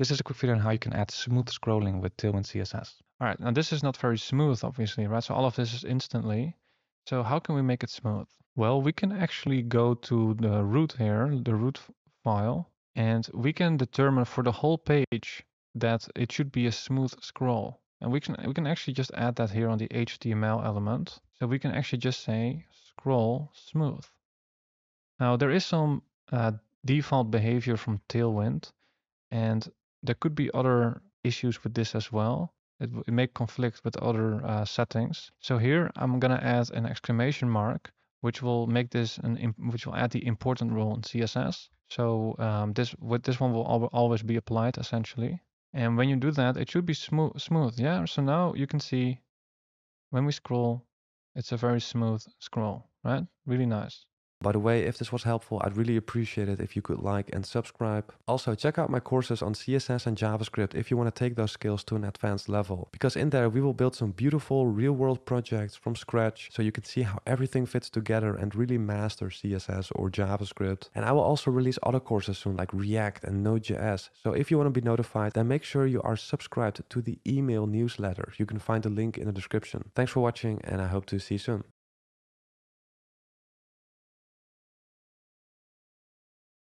this is a quick video on how you can add smooth scrolling with Tailwind CSS. All right, now this is not very smooth, obviously, right? So all of this is instantly. So how can we make it smooth? Well, we can actually go to the root here, the root file, and we can determine for the whole page that it should be a smooth scroll. And we can we can actually just add that here on the HTML element. So we can actually just say scroll smooth. Now there is some uh, default behavior from Tailwind, and there could be other issues with this as well. It, it may conflict with other uh, settings. So here I'm gonna add an exclamation mark, which will make this an which will add the important rule in CSS. So um, this with this one will al always be applied essentially. And when you do that, it should be smooth. Smooth, yeah. So now you can see when we scroll, it's a very smooth scroll, right? Really nice. By the way, if this was helpful, I'd really appreciate it if you could like and subscribe. Also, check out my courses on CSS and JavaScript if you want to take those skills to an advanced level. Because in there, we will build some beautiful real world projects from scratch so you can see how everything fits together and really master CSS or JavaScript. And I will also release other courses soon like React and Node.js. So if you want to be notified, then make sure you are subscribed to the email newsletter. You can find the link in the description. Thanks for watching and I hope to see you soon.